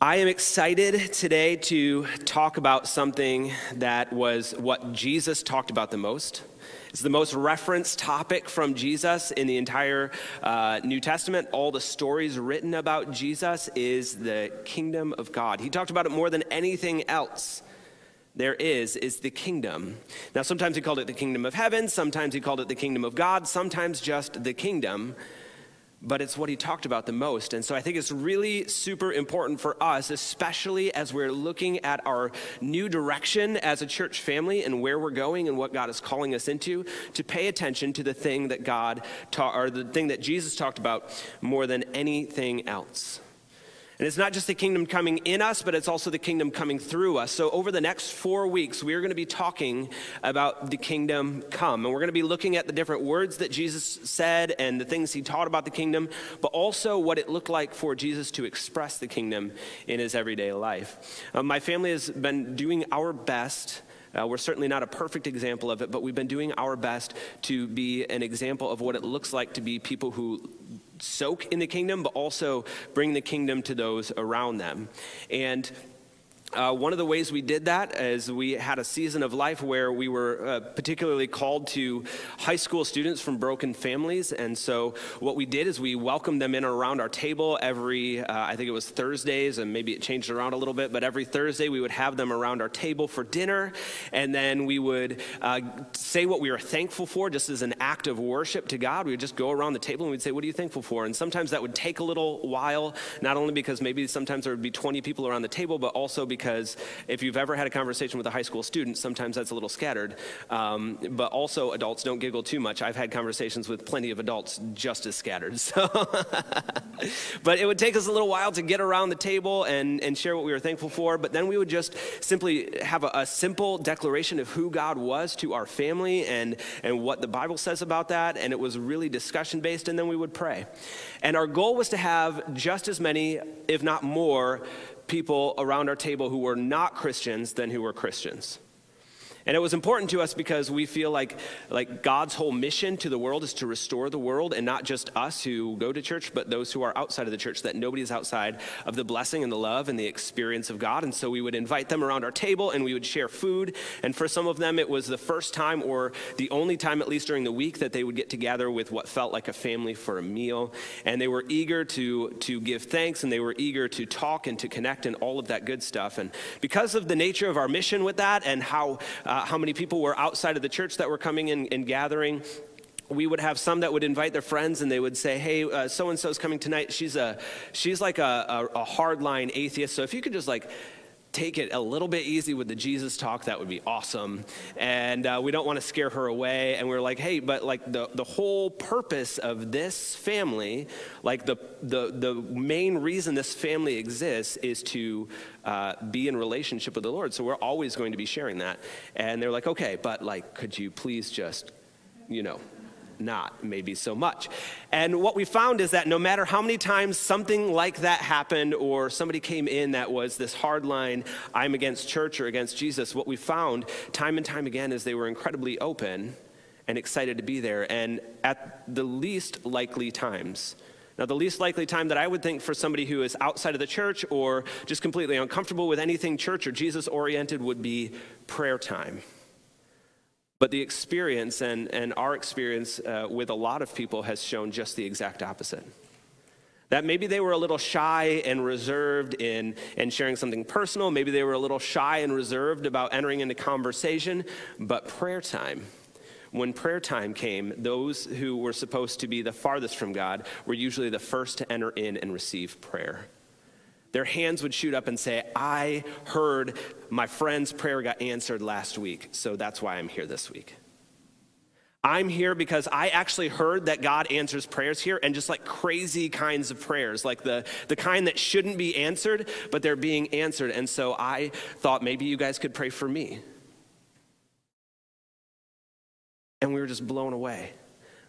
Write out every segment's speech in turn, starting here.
I am excited today to talk about something that was what Jesus talked about the most. It's the most referenced topic from Jesus in the entire uh, New Testament. All the stories written about Jesus is the kingdom of God. He talked about it more than anything else there is is the kingdom. Now, sometimes he called it the kingdom of heaven, sometimes he called it the kingdom of God, sometimes just the kingdom but it's what he talked about the most. And so I think it's really super important for us, especially as we're looking at our new direction as a church family and where we're going and what God is calling us into, to pay attention to the thing that God taught, or the thing that Jesus talked about more than anything else. And it's not just the kingdom coming in us, but it's also the kingdom coming through us. So, over the next four weeks, we are going to be talking about the kingdom come. And we're going to be looking at the different words that Jesus said and the things he taught about the kingdom, but also what it looked like for Jesus to express the kingdom in his everyday life. Uh, my family has been doing our best. Uh, we're certainly not a perfect example of it, but we've been doing our best to be an example of what it looks like to be people who soak in the kingdom, but also bring the kingdom to those around them. And uh, one of the ways we did that is we had a season of life where we were uh, particularly called to high school students from broken families. And so what we did is we welcomed them in around our table every, uh, I think it was Thursdays, and maybe it changed around a little bit, but every Thursday we would have them around our table for dinner. And then we would uh, say what we were thankful for just as an act of worship to God. We would just go around the table and we'd say, What are you thankful for? And sometimes that would take a little while, not only because maybe sometimes there would be 20 people around the table, but also because because if you've ever had a conversation with a high school student, sometimes that's a little scattered. Um, but also, adults don't giggle too much. I've had conversations with plenty of adults just as scattered. So, but it would take us a little while to get around the table and, and share what we were thankful for. But then we would just simply have a, a simple declaration of who God was to our family and, and what the Bible says about that. And it was really discussion based. And then we would pray. And our goal was to have just as many, if not more, people around our table who were not Christians than who were Christians. And it was important to us because we feel like, like God's whole mission to the world is to restore the world, and not just us who go to church, but those who are outside of the church, that nobody is outside of the blessing and the love and the experience of God. And so we would invite them around our table and we would share food. And for some of them, it was the first time or the only time, at least during the week, that they would get together with what felt like a family for a meal. And they were eager to, to give thanks and they were eager to talk and to connect and all of that good stuff. And because of the nature of our mission with that and how uh, uh, how many people were outside of the church that were coming in and gathering. We would have some that would invite their friends and they would say hey so and so is coming tonight. She's a she's like a, a, a hardline atheist. So if you could just like take it a little bit easy with the Jesus talk, that would be awesome. And uh, we don't want to scare her away. And we are like, hey, but like the, the whole purpose of this family, like the, the, the main reason this family exists is to uh, be in relationship with the Lord. So we're always going to be sharing that. And they're like, okay, but like, could you please just, you know, not maybe so much. And what we found is that no matter how many times something like that happened or somebody came in that was this hard line, I'm against church or against Jesus, what we found time and time again is they were incredibly open and excited to be there. And at the least likely times, now, the least likely time that I would think for somebody who is outside of the church or just completely uncomfortable with anything church or Jesus oriented would be prayer time. But the experience and, and our experience uh, with a lot of people has shown just the exact opposite. That maybe they were a little shy and reserved in, in sharing something personal. Maybe they were a little shy and reserved about entering into conversation. But prayer time, when prayer time came, those who were supposed to be the farthest from God were usually the first to enter in and receive prayer. Their hands would shoot up and say, I heard my friend's prayer got answered last week, so that's why I'm here this week. I'm here because I actually heard that God answers prayers here and just like crazy kinds of prayers, like the, the kind that shouldn't be answered, but they're being answered. And so I thought maybe you guys could pray for me. And we were just blown away.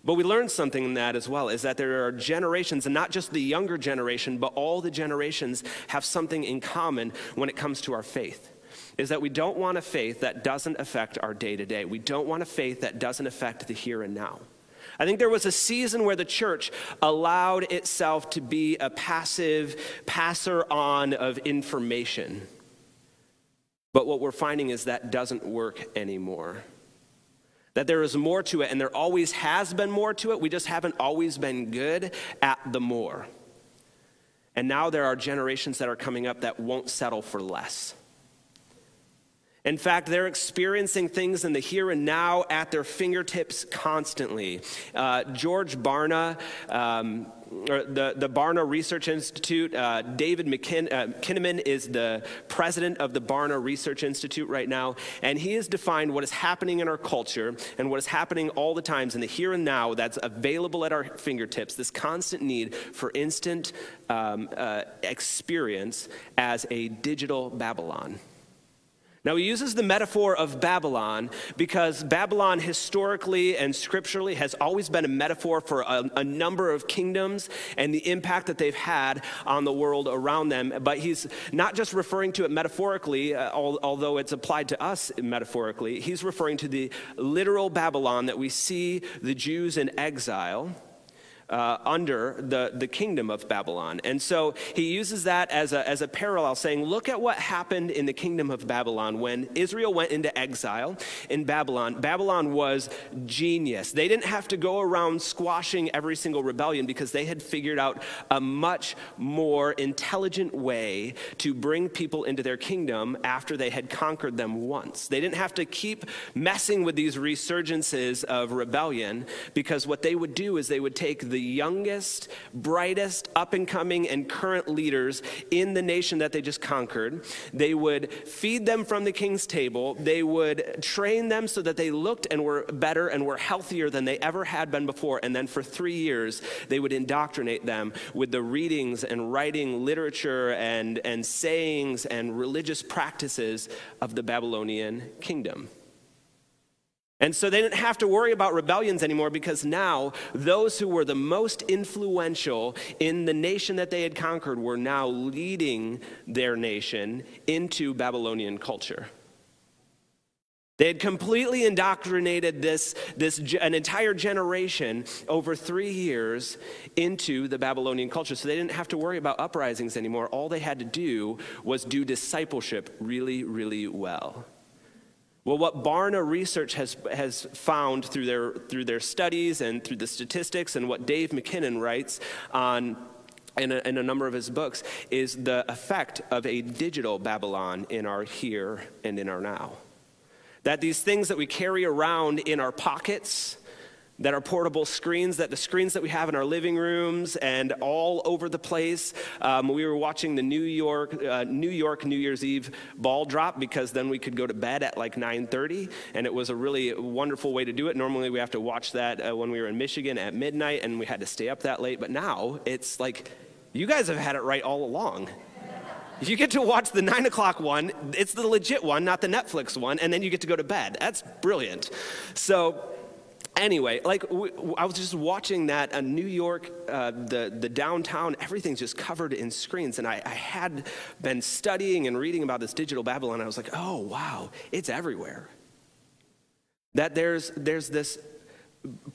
But we learned something in that as well is that there are generations, and not just the younger generation, but all the generations have something in common when it comes to our faith. Is that we don't want a faith that doesn't affect our day to day. We don't want a faith that doesn't affect the here and now. I think there was a season where the church allowed itself to be a passive passer on of information. But what we're finding is that doesn't work anymore. That there is more to it, and there always has been more to it. We just haven't always been good at the more. And now there are generations that are coming up that won't settle for less. In fact, they're experiencing things in the here and now at their fingertips constantly. Uh, George Barna, um, the, the Barna Research Institute, uh, David McKin, uh, Kinnaman is the president of the Barna Research Institute right now, and he has defined what is happening in our culture and what is happening all the times in the here and now that's available at our fingertips, this constant need for instant um, uh, experience as a digital Babylon. Now, he uses the metaphor of Babylon because Babylon, historically and scripturally, has always been a metaphor for a, a, number of kingdoms and the impact that they've had on the world around them. But he's not just referring to it metaphorically, uh, although it's applied to us metaphorically, he's referring to the literal Babylon that we see the Jews in exile uh, under the, the kingdom of Babylon. And so he uses that as a, as a parallel, saying, Look at what happened in the kingdom of Babylon when Israel went into exile in Babylon. Babylon was genius. They didn't have to go around squashing every single rebellion because they had figured out a much more intelligent way to bring people into their kingdom after they had conquered them once. They didn't have to keep messing with these resurgences of rebellion because what they would do is they would take the the youngest, brightest, up and coming, and current leaders in the nation that they just conquered. They would feed them from the king's table. They would train them so that they looked and were better and were healthier than they ever had been before. And then for three years, they would indoctrinate them with the readings and writing literature and, and sayings and religious practices of the Babylonian kingdom. And so they didn't have to worry about rebellions anymore because now those who were the most influential in the nation that they had conquered were now leading their nation into Babylonian culture. They had completely indoctrinated this, this an entire generation over three years into the Babylonian culture. So they didn't have to worry about uprisings anymore. All they had to do was do discipleship really, really well. Well, what Barna Research has, has found through their, through their studies and through the statistics, and what Dave McKinnon writes on in a, in a, number of his books is the effect of a digital Babylon in our here and in our now. That these things that we carry around in our pockets, that are portable screens, that the screens that we have in our living rooms and all over the place. Um, we were watching the New York, uh, New York New Year's Eve ball drop because then we could go to bed at like 9:30, and it was a really wonderful way to do it. Normally we have to watch that uh, when we were in Michigan at midnight, and we had to stay up that late. But now it's like you guys have had it right all along. You get to watch the nine o'clock one. It's the legit one, not the Netflix one, and then you get to go to bed. That's brilliant. So anyway, like I was just watching that uh, New York, uh, the the downtown, everything's just covered in screens, and I, I, had been studying and reading about this digital Babylon. I was like, oh wow, it's everywhere. That there's there's this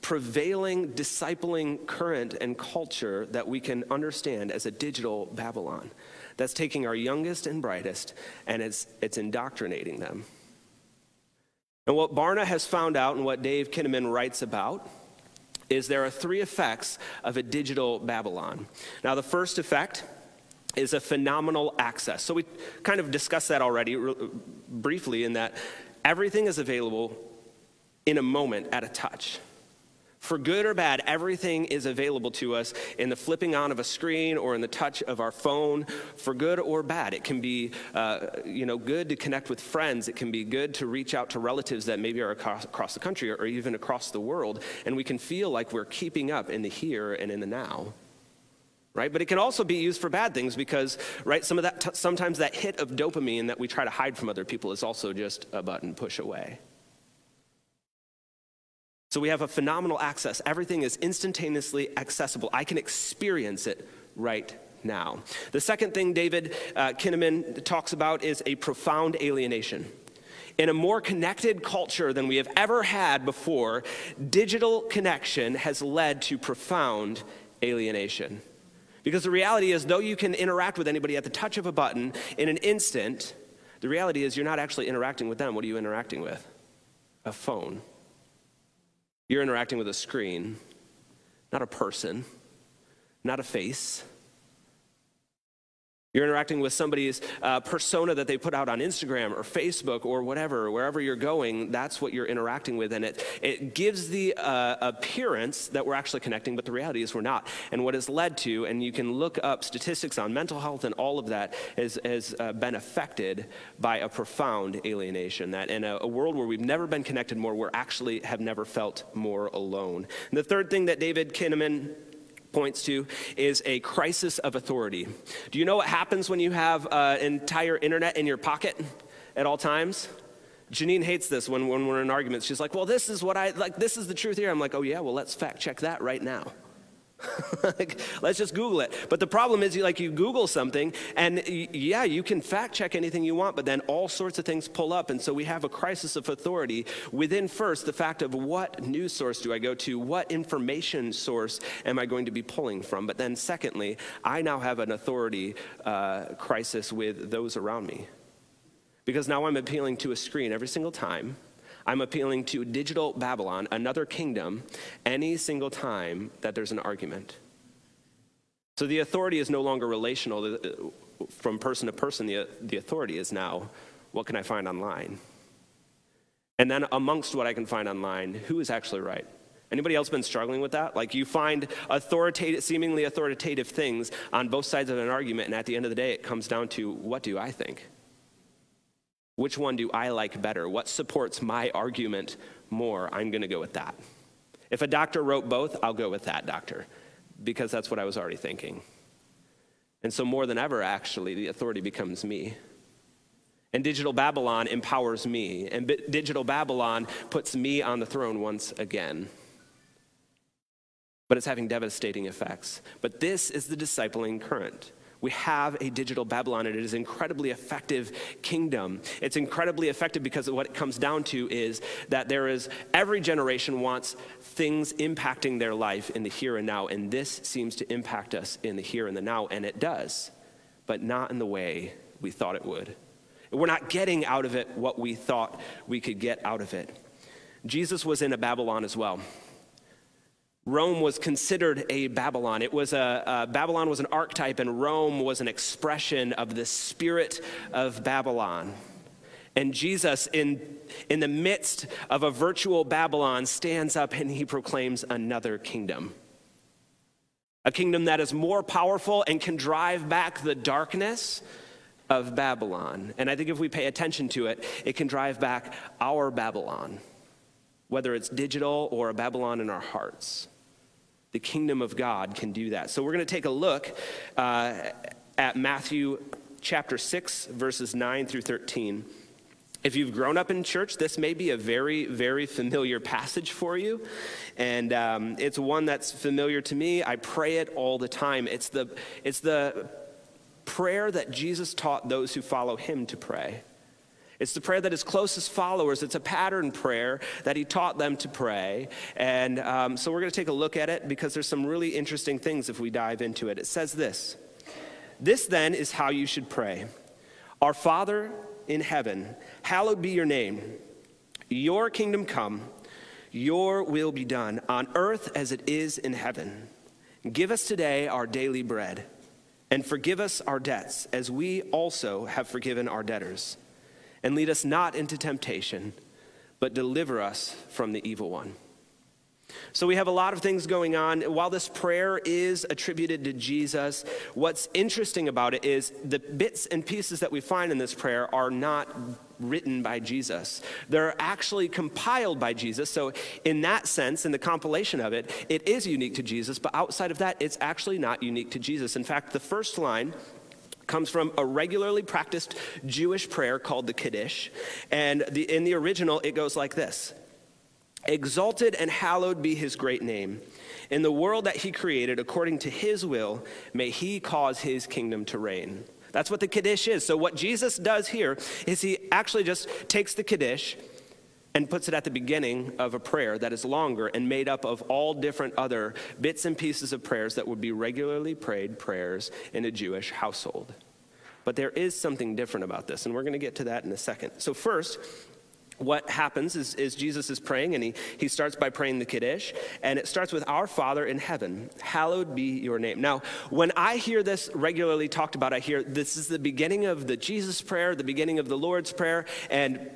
prevailing discipling current and culture that we can understand as a digital Babylon that's taking our youngest and brightest and it's it's indoctrinating them. And what Barna has found out and what Dave Kinnaman writes about is there are three effects of a digital Babylon. Now, the first effect is a phenomenal access. So we kind of discussed that already briefly in that everything is available in a moment at a touch. For good or bad, everything is available to us in the flipping on of a screen or in the touch of our phone. For good or bad, it can be, uh, you know, good to connect with friends. It can be good to reach out to relatives that maybe are across, across the country or even across the world, and we can feel like we're keeping up in the here and in the now right but it can also be used for bad things because right some of that sometimes that hit of dopamine that we try to hide from other people is also just a button push away so we have a phenomenal access. Everything is instantaneously accessible. I can experience it right now. The second thing David uh, Kinnaman talks about is a profound alienation. In a more connected culture than we have ever had before, digital connection has led to profound alienation. Because the reality is, though you can interact with anybody at the touch of a button in an instant, the reality is you're not actually interacting with them. What are you interacting with? A phone. You're interacting with a screen, not a person, not a face. You're interacting with somebody's uh, persona that they put out on Instagram or Facebook or whatever, wherever you're going, that's what you're interacting with. And it, it gives the uh, appearance that we're actually connecting, but the reality is we're not. And what has led to, and you can look up statistics on mental health and all of that, has, has uh, been affected by a profound alienation. That in a, a world where we've never been connected more, we actually have never felt more alone. And the third thing that David Kinnaman points to is a crisis of authority. Do you know what happens when you have an entire internet in your pocket at all times? Janine hates this when, when we're in arguments. She's like, well, this is what I, like, this is the truth here. I'm like, oh, yeah, well, let's fact check that right now. Like, let's just Google it. But the problem is, like you Google something, and yeah, you can fact check anything you want, but then all sorts of things pull up, and so we have a crisis of authority within first the fact of what news source do I go to, what information source am I going to be pulling from, but then secondly, I now have an authority uh, crisis with those around me, because now I'm appealing to a screen every single time I'm appealing to digital Babylon, another kingdom, any single time that there's an argument. So the authority is no longer relational uh, from person to person. The, the authority is now what can I find online? And then amongst what I can find online, who is actually right? Anybody else been struggling with that? Like you find authoritative, seemingly authoritative things on both sides of an argument, and at the end of the day, it comes down to what do I think? Which one do I like better? What supports my argument more? I'm going to go with that. If a doctor wrote both, I'll go with that doctor because that's what I was already thinking. And so, more than ever, actually, the authority becomes me. And digital Babylon empowers me. And B- digital Babylon puts me on the throne once again. But it's having devastating effects. But this is the discipling current. We have a digital Babylon, and it is an incredibly effective kingdom. It's incredibly effective because what it comes down to is that there is every generation wants things impacting their life in the here and now, and this seems to impact us in the here and the now, and it does, but not in the way we thought it would. We're not getting out of it what we thought we could get out of it. Jesus was in a Babylon as well. Rome was considered a Babylon. It was a, uh, Babylon was an archetype, and Rome was an expression of the spirit of Babylon. And Jesus, in, in the midst of a virtual Babylon, stands up and he proclaims another kingdom. A kingdom that is more powerful and can drive back the darkness of Babylon. And I think if we pay attention to it, it can drive back our Babylon, whether it's digital or a Babylon in our hearts. The kingdom of God can do that. So we're going to take a look uh, at Matthew chapter 6, verses 9 through 13. If you've grown up in church, this may be a very, very familiar passage for you. And um, it's one that's familiar to me. I pray it all the time. It's the, it's the prayer that Jesus taught those who follow him to pray. It's the prayer that his closest followers, it's a pattern prayer that he taught them to pray. And um, so we're going to take a look at it because there's some really interesting things if we dive into it. It says this This then is how you should pray Our Father in heaven, hallowed be your name. Your kingdom come, your will be done on earth as it is in heaven. Give us today our daily bread, and forgive us our debts as we also have forgiven our debtors and lead us not into temptation, but deliver us from the evil one. So we have a lot of things going on. While this prayer is attributed to Jesus, what's interesting about it is the bits and pieces that we find in this prayer are not written by Jesus. They're actually compiled by Jesus. So, in that sense, in the compilation of it, it is unique to Jesus, but outside of that, it's actually not unique to Jesus. In fact, the first line comes from a regularly practiced Jewish prayer called the Kaddish. And the, in the original, it goes like this Exalted and hallowed be his great name. In the world that he created, according to his will, may he cause his kingdom to reign. That's what the Kaddish is. So, what Jesus does here is he actually just takes the Kaddish and puts it at the beginning of a prayer that is longer and made up of all different other bits and pieces of prayers that would be regularly prayed prayers in a Jewish household. But there is something different about this, and we're going to get to that in a second. So, first, what happens is, is, Jesus is praying, and he, he starts by praying the Kaddish, and it starts with Our Father in heaven, hallowed be your name. Now, when I hear this regularly talked about, I hear this is the beginning of the Jesus prayer, the beginning of the Lord's prayer, and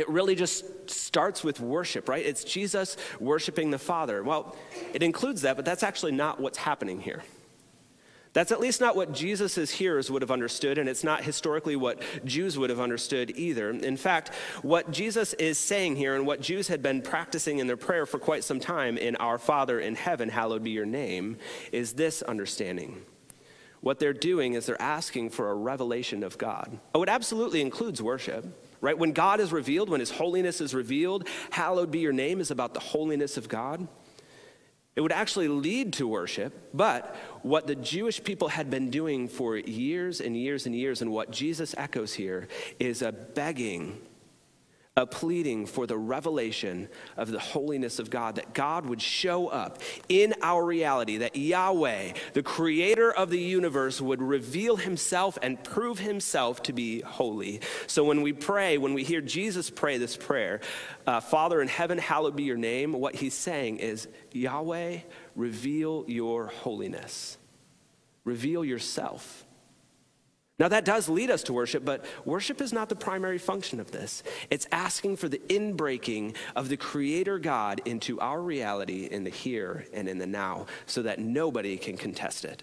it really just starts with worship, right? It's Jesus worshiping the Father. Well, it includes that, but that's actually not what's happening here. That's at least not what Jesus' hearers would have understood, and it's not historically what Jews would have understood either. In fact, what Jesus is saying here, and what Jews had been practicing in their prayer for quite some time in Our Father in heaven, hallowed be your name, is this understanding. What they're doing is they're asking for a revelation of God. Oh, it absolutely includes worship right? When God is revealed, when His holiness is revealed, hallowed be your name is about the holiness of God. It would actually lead to worship, but what the Jewish people had been doing for years and years and years, and what Jesus echoes here, is a begging a pleading for the revelation of the holiness of God, that God would show up in our reality, that Yahweh, the creator of the universe, would reveal himself and prove himself to be holy. So when we pray, when we hear Jesus pray this prayer, uh, Father in heaven, hallowed be your name, what he's saying is, Yahweh, reveal your holiness, reveal yourself. Now, that does lead us to worship, but worship is not the primary function of this. It's asking for the inbreaking of the Creator God into our reality in the here and in the now so that nobody can contest it.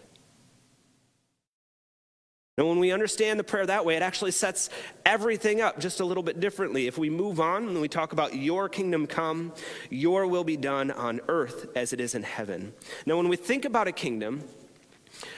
And when we understand the prayer that way, it actually sets everything up just a little bit differently. If we move on and we talk about your kingdom come, your will be done on earth as it is in heaven. Now, when we think about a kingdom,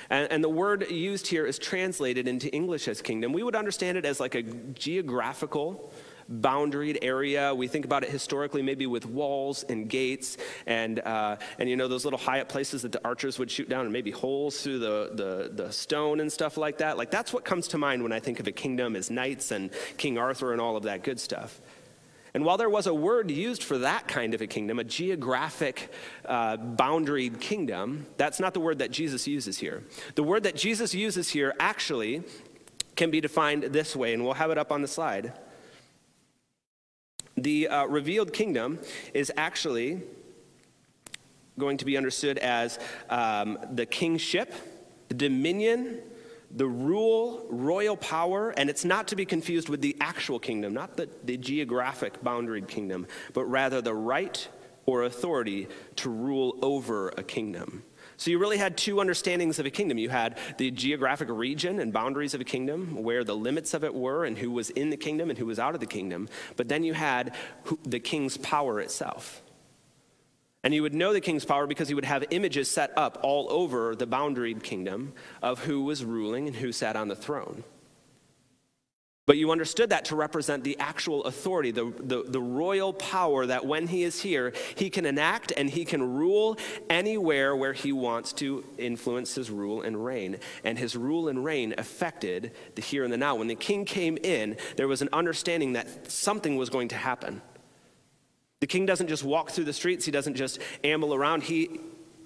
and, and, the word used here is translated into English as kingdom. We would understand it as like a geographical boundaried area. We think about it historically, maybe with walls and gates, and uh, and you know those little high up places that the archers would shoot down, and maybe holes through the, the the stone and stuff like that. Like that's what comes to mind when I think of a kingdom as knights and King Arthur and all of that good stuff. And while there was a word used for that kind of a kingdom, a geographic uh, boundaried kingdom, that's not the word that Jesus uses here. The word that Jesus uses here actually can be defined this way, and we'll have it up on the slide. The uh, revealed kingdom is actually going to be understood as um, the kingship, the dominion, the rule, royal power, and it's not to be confused with the actual kingdom, not the, the geographic boundaried kingdom, but rather the right or authority to rule over a kingdom. So you really had two understandings of a kingdom. You had the geographic region and boundaries of a kingdom, where the limits of it were, and who was in the kingdom and who was out of the kingdom. But then you had the king's power itself. And you would know the king's power because he would have images set up all over the boundaried kingdom of who was ruling and who sat on the throne. But you understood that to represent the actual authority, the, the, the, royal power that when he is here, he can enact and he can rule anywhere where he wants to influence his rule and reign. And his rule and reign affected the here and the now. When the king came in, there was an understanding that something was going to happen. The king doesn't just walk through the streets, he doesn't just amble around. He,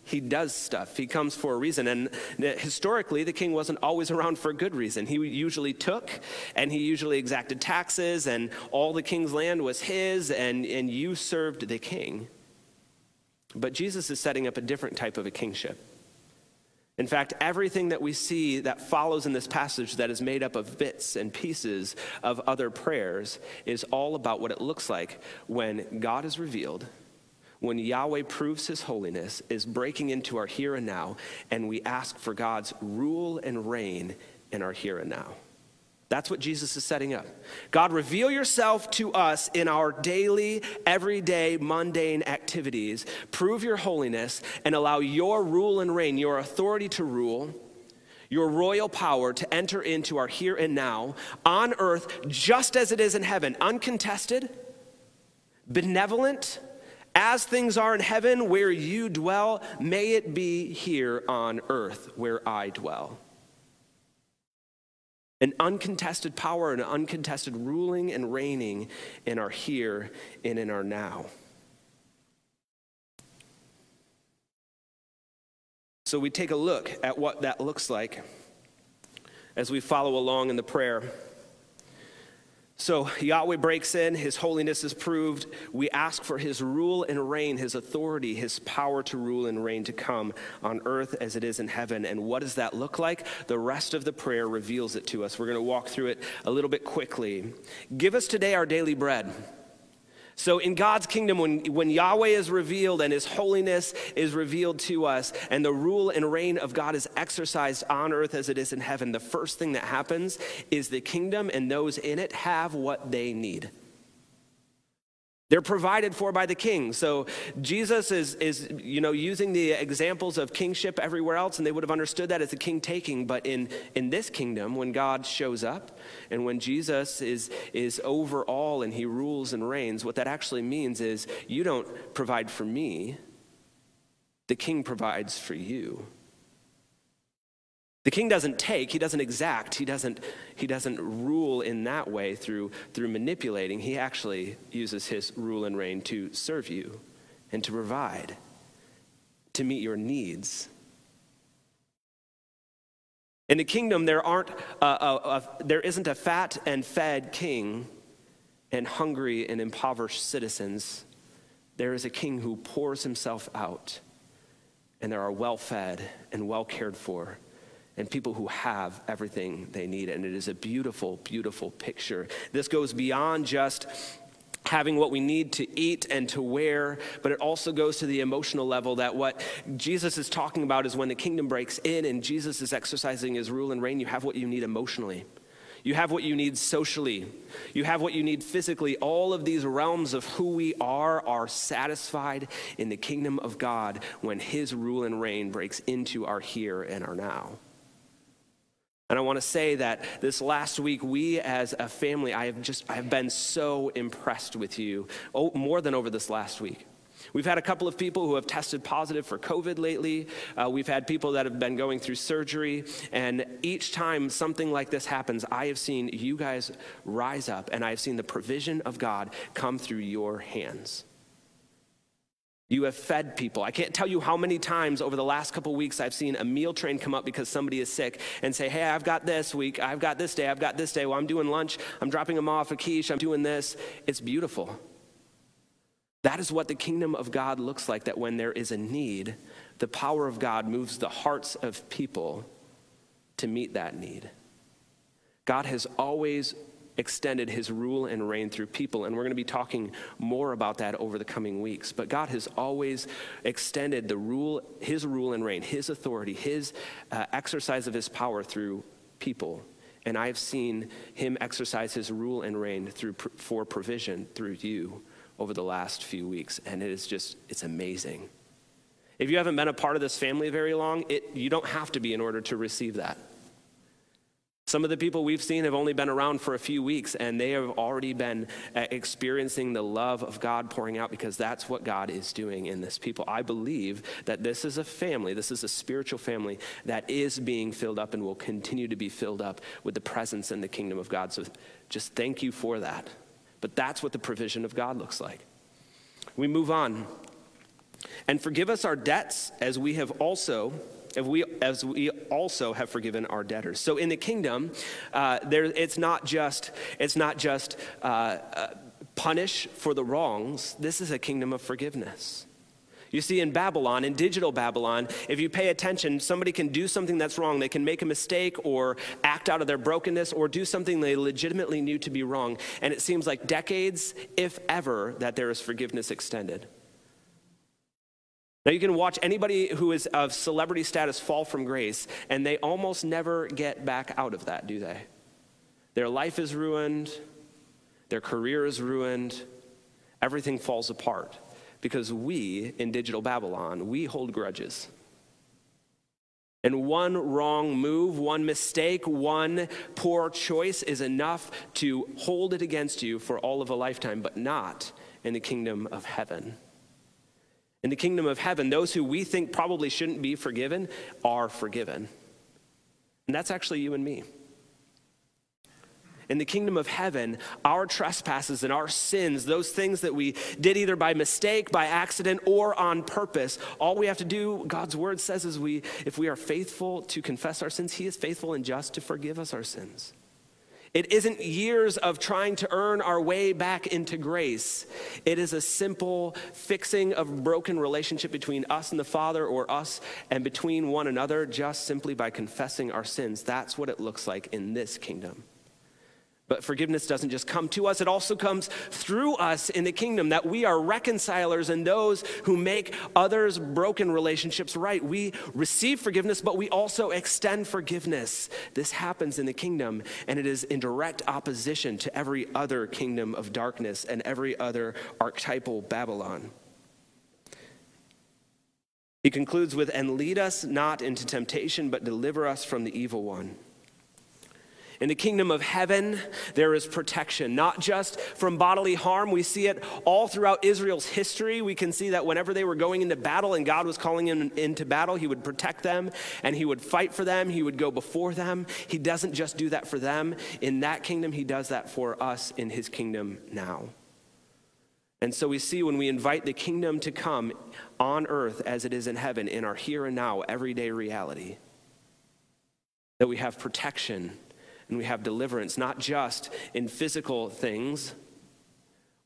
he does stuff. He comes for a reason. And historically, the king wasn't always around for a good reason. He usually took and he usually exacted taxes, and all the king's land was his, and, and you served the king. But Jesus is setting up a different type of a kingship. In fact, everything that we see that follows in this passage that is made up of bits and pieces of other prayers is all about what it looks like when God is revealed, when Yahweh proves his holiness, is breaking into our here and now, and we ask for God's rule and reign in our here and now. That's what Jesus is setting up. God, reveal yourself to us in our daily, everyday, mundane activities. Prove your holiness and allow your rule and reign, your authority to rule, your royal power to enter into our here and now on earth, just as it is in heaven, uncontested, benevolent, as things are in heaven where you dwell, may it be here on earth where I dwell. An uncontested power and an uncontested ruling and reigning in our here and in our now. So we take a look at what that looks like as we follow along in the prayer. So Yahweh breaks in, his holiness is proved. We ask for his rule and reign, his authority, his power to rule and reign to come on earth as it is in heaven. And what does that look like? The rest of the prayer reveals it to us. We're going to walk through it a little bit quickly. Give us today our daily bread. So, in God's kingdom, when, when Yahweh is revealed and His holiness is revealed to us, and the rule and reign of God is exercised on earth as it is in heaven, the first thing that happens is the kingdom and those in it have what they need. They're provided for by the king. So Jesus is, is, you know, using the examples of kingship everywhere else, and they would have understood that as a king taking. But in, in this kingdom, when God shows up and when Jesus is, is over all and he rules and reigns, what that actually means is you don't provide for me, the king provides for you. The king doesn't take, he doesn't exact, he doesn't, he doesn't rule in that way through, through manipulating. He actually uses his rule and reign to serve you and to provide, to meet your needs. In the kingdom, there, aren't a, a, a, there isn't a fat and fed king and hungry and impoverished citizens. There is a king who pours himself out, and there are well fed and well cared for and people who have everything they need. And it is a beautiful, beautiful picture. This goes beyond just having what we need to eat and to wear, but it also goes to the emotional level that what Jesus is talking about is when the kingdom breaks in and Jesus is exercising his rule and reign, you have what you need emotionally. You have what you need socially. You have what you need physically. All of these realms of who we are are satisfied in the kingdom of God when his rule and reign breaks into our here and our now. And I want to say that this last week, we as a family, I have just, I have been so impressed with you, oh, more than over this last week. We've had a couple of people who have tested positive for COVID lately. Uh, we've had people that have been going through surgery. And each time something like this happens, I have seen you guys rise up and I have seen the provision of God come through your hands. You have fed people. I can't tell you how many times over the last couple weeks I've seen a meal train come up because somebody is sick and say, Hey, I've got this week, I've got this day, I've got this day. Well, I'm doing lunch, I'm dropping them off a quiche, I'm doing this. It's beautiful. That is what the kingdom of God looks like that when there is a need, the power of God moves the hearts of people to meet that need. God has always extended his rule and reign through people. And we're going to be talking more about that over the coming weeks. But God has always extended the rule, his rule and reign, his authority, his uh, exercise of his power through people. And I've seen him exercise his rule and reign through for provision through you over the last few weeks. And it is just, it's amazing. If you haven't been a part of this family very long, it, you don't have to be in order to receive that. Some of the people we've seen have only been around for a few weeks and they have already been uh, experiencing the love of God pouring out because that's what God is doing in this people. I believe that this is a family, this is a spiritual family that is being filled up and will continue to be filled up with the presence and the kingdom of God. So just thank you for that. But that's what the provision of God looks like. We move on. And forgive us our debts as we have also if we, as we also have forgiven our debtors. So in the kingdom, uh, there, it's not just, it's not just uh, uh, punish for the wrongs. This is a kingdom of forgiveness. You see, in Babylon, in digital Babylon, if you pay attention, somebody can do something that's wrong. They can make a mistake or act out of their brokenness or do something they legitimately knew to be wrong. And it seems like decades, if ever, that there is forgiveness extended. Now, you can watch anybody who is of celebrity status fall from grace, and they almost never get back out of that, do they? Their life is ruined, their career is ruined, everything falls apart because we, in digital Babylon, we hold grudges. And one wrong move, one mistake, one poor choice is enough to hold it against you for all of a lifetime, but not in the kingdom of heaven. In the kingdom of heaven, those who we think probably shouldn't be forgiven are forgiven. And that's actually you and me. In the kingdom of heaven, our trespasses and our sins, those things that we did either by mistake, by accident, or on purpose, all we have to do, God's word says, is we, if we are faithful to confess our sins, He is faithful and just to forgive us our sins. It isn't years of trying to earn our way back into grace. It is a simple fixing of broken relationship between us and the Father or us and between one another just simply by confessing our sins. That's what it looks like in this kingdom. But forgiveness doesn't just come to us, it also comes through us in the kingdom, that we are reconcilers and those who make others' broken relationships right. We receive forgiveness, but we also extend forgiveness. This happens in the kingdom, and it is in direct opposition to every other kingdom of darkness and every other archetypal Babylon. He concludes with, and lead us not into temptation, but deliver us from the evil one. In the kingdom of heaven, there is protection, not just from bodily harm. We see it all throughout Israel's history. We can see that whenever they were going into battle and God was calling them into battle, He would protect them and He would fight for them. He would go before them. He doesn't just do that for them in that kingdom, He does that for us in His kingdom now. And so we see when we invite the kingdom to come on earth as it is in heaven, in our here and now, everyday reality, that we have protection and we have deliverance, not just in physical things,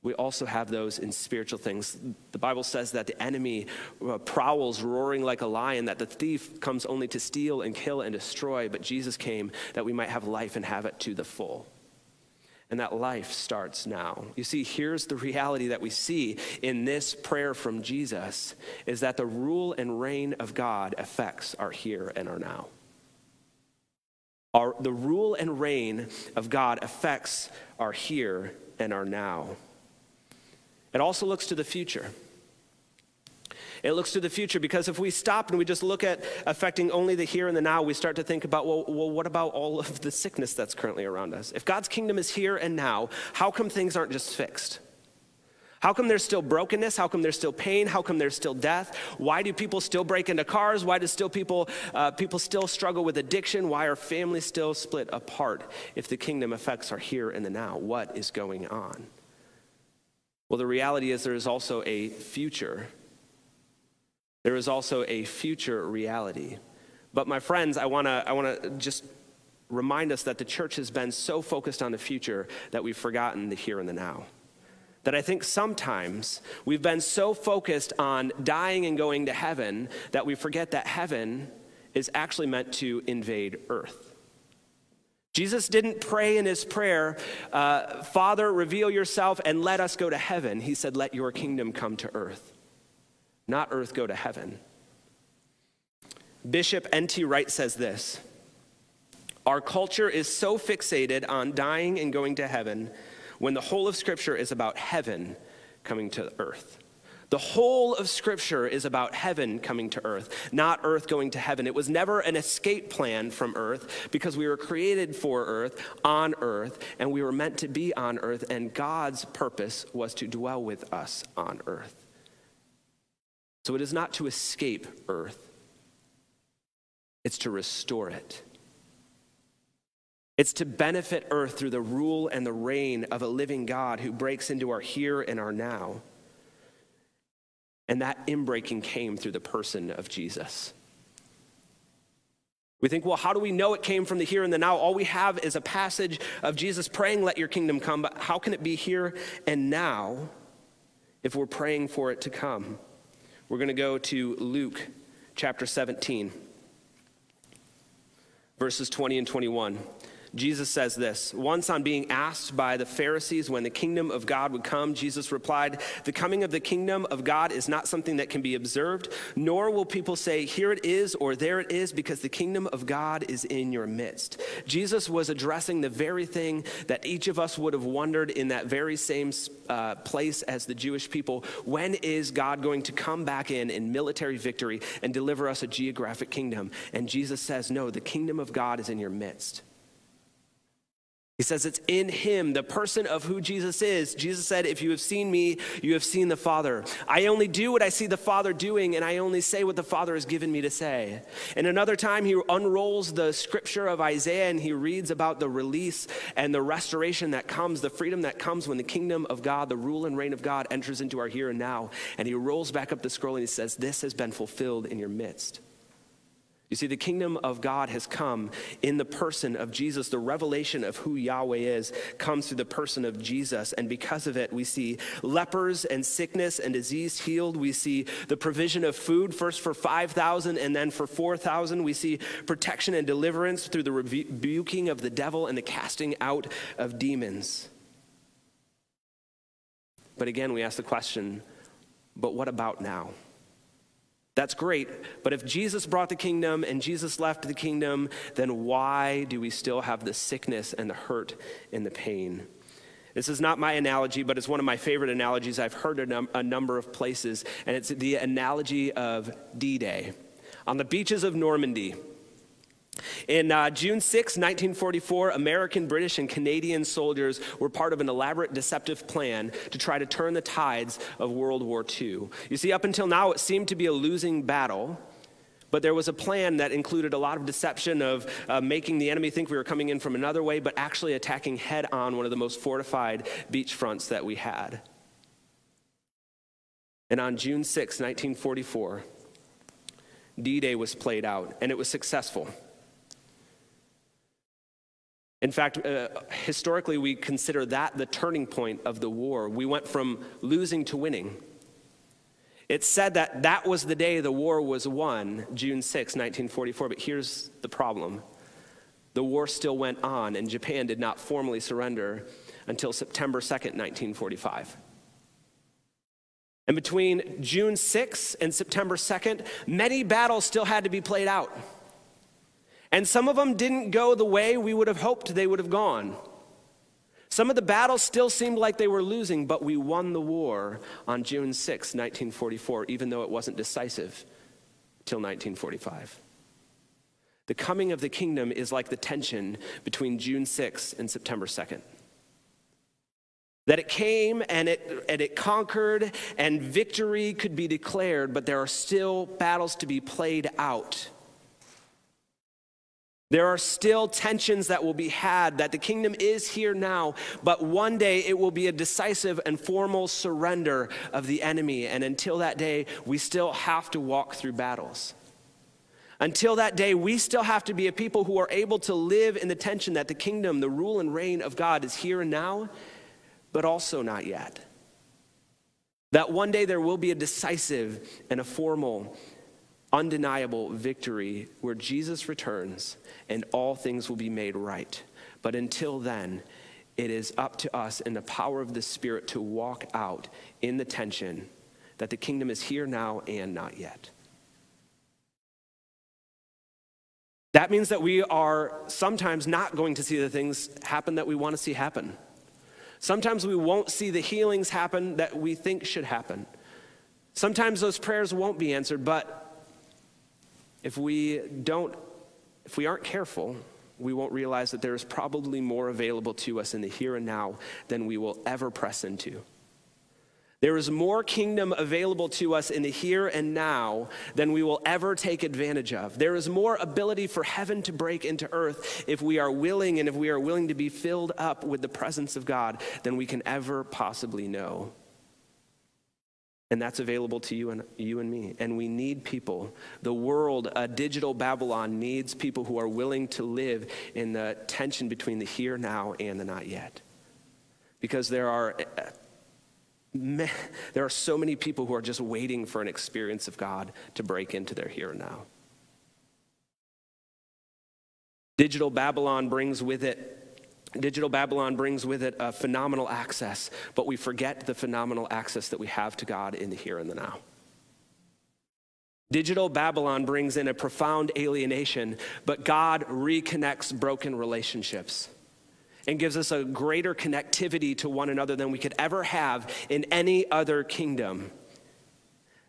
we also have those in spiritual things. The Bible says that the enemy uh, prowls roaring like a lion, that the thief comes only to steal and kill and destroy, but Jesus came that we might have life and have it to the full. And that life starts now. You see, here's the reality that we see in this prayer from Jesus is that the rule and reign of God affects our here and our now. Our, the rule and reign of God affects our here and our now. It also looks to the future. It looks to the future because if we stop and we just look at affecting only the here and the now, we start to think about, well, well, what about all of the sickness that's currently around us? If God's kingdom is here and now, how come things aren't just fixed? How come there's still brokenness? How come there's still pain? How come there's still death? Why do people still break into cars? Why do still people uh, people still struggle with addiction? Why are families still split apart? If the kingdom effects are here and the now, what is going on? Well, the reality is there is also a future. There is also a future reality. But my friends, I want to I want to just remind us that the church has been so focused on the future that we've forgotten the here and the now that I think sometimes we've been so focused on dying and going to heaven that we forget that heaven is actually meant to invade earth. Jesus didn't pray in his prayer, uh, Father, reveal yourself and let us go to heaven. He said, Let your kingdom come to earth, not earth go to heaven. Bishop N.T. Wright says this Our culture is so fixated on dying and going to heaven when the whole of Scripture is about heaven coming to earth. The whole of Scripture is about heaven coming to earth, not earth going to heaven. It was never an escape plan from earth because we were created for earth, on earth, and we were meant to be on earth, and God's purpose was to dwell with us on earth. So it is not to escape earth, it's to restore it. It's to benefit earth through the rule and the reign of a living God who breaks into our here and our now. And that inbreaking came through the person of Jesus. We think, well, how do we know it came from the here and the now? All we have is a passage of Jesus praying, Let your kingdom come. But how can it be here and now if we're praying for it to come? We're going to go to Luke chapter 17, verses 20 and 21. Jesus says this Once on being asked by the Pharisees when the kingdom of God would come, Jesus replied, The coming of the kingdom of God is not something that can be observed, nor will people say, Here it is or there it is, because the kingdom of God is in your midst. Jesus was addressing the very thing that each of us would have wondered in that very same uh, place as the Jewish people. When is God going to come back in in military victory and deliver us a geographic kingdom? And Jesus says, No, the kingdom of God is in your midst. He says it's in him, the person of who Jesus is. Jesus said, If you have seen me, you have seen the Father. I only do what I see the Father doing, and I only say what the Father has given me to say. And another time, he unrolls the scripture of Isaiah and he reads about the release and the restoration that comes, the freedom that comes when the kingdom of God, the rule and reign of God, enters into our here and now. And he rolls back up the scroll and he says, This has been fulfilled in your midst. You see, the kingdom of God has come in the person of Jesus. The revelation of who Yahweh is comes through the person of Jesus. And because of it, we see lepers and sickness and disease healed. We see the provision of food, first for 5,000 and then for 4,000. We see protection and deliverance through the rebuking of the devil and the casting out of demons. But again, we ask the question but what about now? That's great, but if Jesus brought the kingdom and Jesus left the kingdom, then why do we still have the sickness and the hurt and the pain? This is not my analogy, but it's one of my favorite analogies I've heard a, a number of places, and it's the analogy of D Day. On the beaches of Normandy, in uh, June 6, 1944, American, British, and Canadian soldiers were part of an elaborate deceptive plan to try to turn the tides of World War II. You see, up until now, it seemed to be a losing battle. But there was a plan that included a lot of deception of uh, making the enemy think we were coming in from another way, but actually attacking head on one of the most fortified beach fronts that we had. And on June 6, 1944, D Day was played out, and it was successful. In fact, uh, historically, we consider that the turning point of the war. We went from losing to winning. It's said that that was the day the war was won, June 6, 1944. But here's the problem the war still went on, and Japan did not formally surrender until September 2nd, 1945. And between June 6 and September 2nd, many battles still had to be played out. And some of them didn't go the way we would have hoped they would have gone. Some of the battles still seemed like they were losing, but we won the war on June 6, 1944, even though it wasn't decisive till 1945. The coming of the kingdom is like the tension between June 6 and September 2nd. That it came and it, and it conquered and victory could be declared, but there are still battles to be played out. There are still tensions that will be had, that the kingdom is here now, but one day it will be a decisive and formal surrender of the enemy. And until that day, we still have to walk through battles. Until that day, we still have to be a people who are able to live in the tension that the kingdom, the rule and reign of God is here and now, but also not yet. That one day there will be a decisive and a formal undeniable victory where Jesus returns and all things will be made right. But until then, it is up to us in the power of the Spirit to walk out in the tension that the kingdom is here now and not yet. That means that we are sometimes not going to see the things happen that we want to see happen. Sometimes we won't see the healings happen that we think should happen. Sometimes those prayers won't be answered, but if we don't, if we aren't careful, we won't realize that there is probably more available to us in the here and now than we will ever press into. There is more kingdom available to us in the here and now than we will ever take advantage of. There is more ability for heaven to break into earth if we are willing and if we are willing to be filled up with the presence of God than we can ever possibly know. And that's available to you and you and me. And we need people. The world, a digital Babylon, needs people who are willing to live in the tension between the here, now, and the not yet. Because there are eh, eh, there are so many people who are just waiting for an experience of God to break into their here and now. Digital Babylon brings with it Digital Babylon brings with it a phenomenal access, but we forget the phenomenal access that we have to God in the here and the now. Digital Babylon brings in a profound alienation, but God reconnects broken relationships and gives us a greater connectivity to one another than we could ever have in any other kingdom.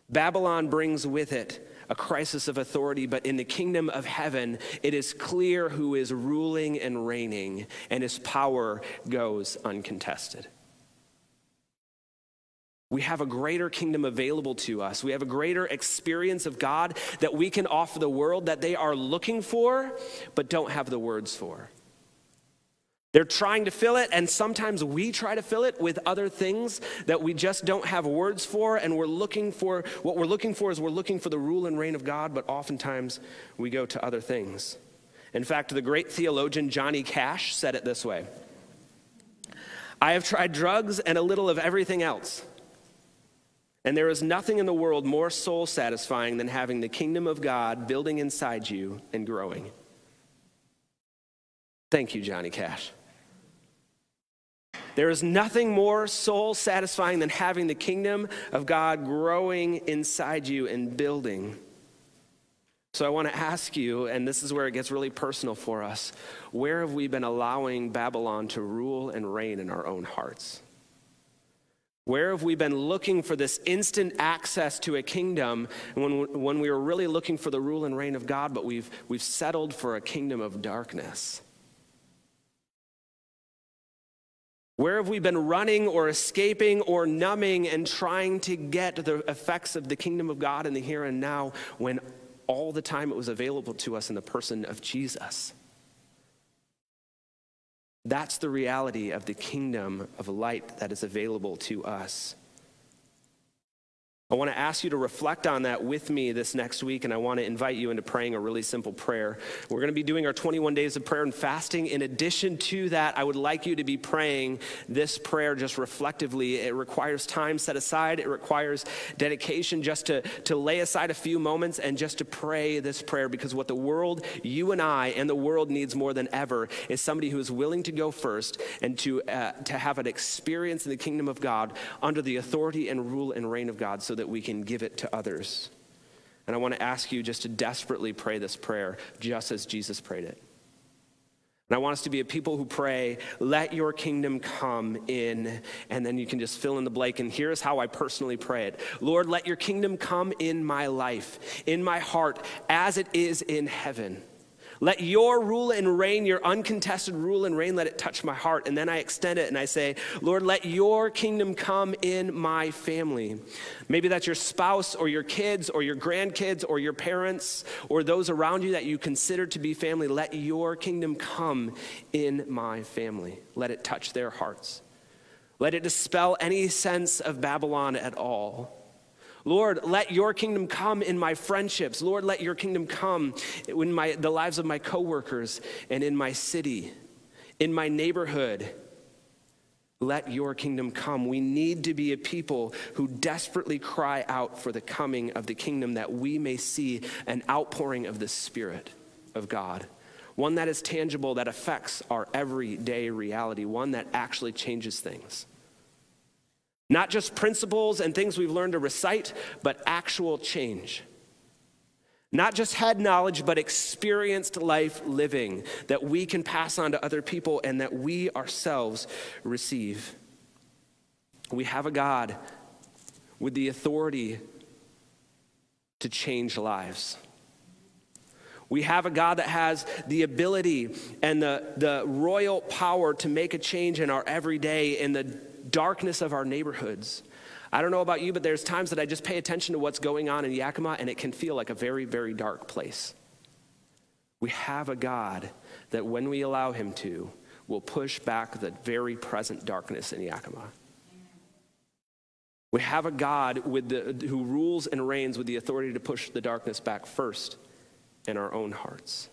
Babylon brings with it a crisis of authority, but in the kingdom of heaven, it is clear who is ruling and reigning, and his power goes uncontested. We have a greater kingdom available to us. We have a greater experience of God that we can offer the world that they are looking for, but don't have the words for. They're trying to fill it, and sometimes we try to fill it with other things that we just don't have words for, and we're looking for what we're looking for is we're looking for the rule and reign of God, but oftentimes we go to other things. In fact, the great theologian Johnny Cash said it this way I have tried drugs and a little of everything else. And there is nothing in the world more soul satisfying than having the kingdom of God building inside you and growing. Thank you, Johnny Cash. There is nothing more soul satisfying than having the kingdom of God growing inside you and building. So I want to ask you, and this is where it gets really personal for us where have we been allowing Babylon to rule and reign in our own hearts? Where have we been looking for this instant access to a kingdom when, when we were really looking for the rule and reign of God, but we've, we've settled for a kingdom of darkness? Where have we been running or escaping or numbing and trying to get the effects of the kingdom of God in the here and now when all the time it was available to us in the person of Jesus? That's the reality of the kingdom of light that is available to us. I want to ask you to reflect on that with me this next week, and I want to invite you into praying a really simple prayer. We're going to be doing our 21 days of prayer and fasting. In addition to that, I would like you to be praying this prayer just reflectively. It requires time set aside, it requires dedication just to, to lay aside a few moments and just to pray this prayer because what the world, you and I, and the world needs more than ever is somebody who is willing to go first and to, uh, to have an experience in the kingdom of God under the authority and rule and reign of God. So that we can give it to others. And I want to ask you just to desperately pray this prayer, just as Jesus prayed it. And I want us to be a people who pray, let your kingdom come in, and then you can just fill in the blank. And here's how I personally pray it Lord, let your kingdom come in my life, in my heart, as it is in heaven. Let your rule and reign, your uncontested rule and reign, let it touch my heart. And then I extend it and I say, Lord, let your kingdom come in my family. Maybe that's your spouse or your kids or your grandkids or your parents or those around you that you consider to be family. Let your kingdom come in my family. Let it touch their hearts. Let it dispel any sense of Babylon at all. Lord, let your kingdom come in my friendships. Lord, let your kingdom come in my, the lives of my coworkers and in my city, in my neighborhood. Let your kingdom come. We need to be a people who desperately cry out for the coming of the kingdom that we may see an outpouring of the Spirit of God. One that is tangible, that affects our everyday reality, one that actually changes things. Not just principles and things we've learned to recite, but actual change. Not just had knowledge, but experienced life living that we can pass on to other people and that we ourselves receive. We have a God with the authority to change lives. We have a God that has the ability and the, the royal power to make a change in our everyday, in the darkness of our neighborhoods. I don't know about you, but there's times that I just pay attention to what's going on in Yakima and it can feel like a very, very dark place. We have a God that when we allow Him to, will push back the very present darkness in Yakima. We have a God with the, who rules and reigns with the authority to push the darkness back first in our own hearts.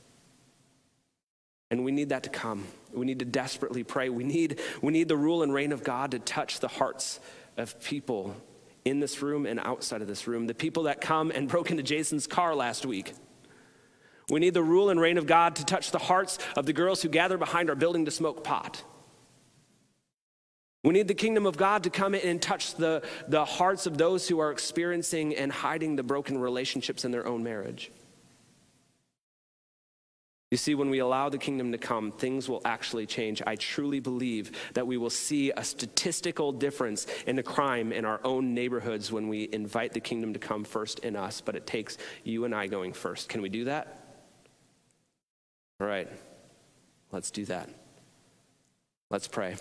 And we need that to come. We need to desperately pray. We need, we need the rule and reign of God to touch the hearts of people in this room and outside of this room. The people that come and broke into Jason's car last week. We need the rule and reign of God to touch the hearts of the girls who gather behind our building to smoke pot. We need the kingdom of God to come in and touch the, the hearts of those who are experiencing and hiding the broken relationships in their own marriage. You see, when we allow the kingdom to come, things will actually change. I truly believe that we will see a statistical difference in the crime in our own neighborhoods when we invite the kingdom to come first in us, but it takes you and I going first. Can we do that? All right, let's do that. Let's pray.